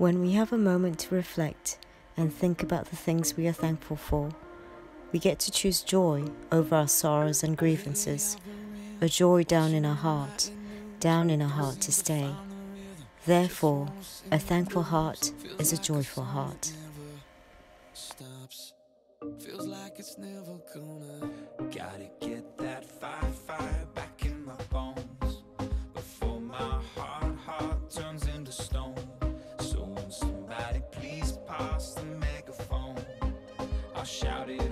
When we have a moment to reflect and think about the things we are thankful for, we get to choose joy over our sorrows and grievances, a joy down in our heart, down in our heart to stay. Therefore, a thankful heart is a joyful heart. across the megaphone. I'll shout it.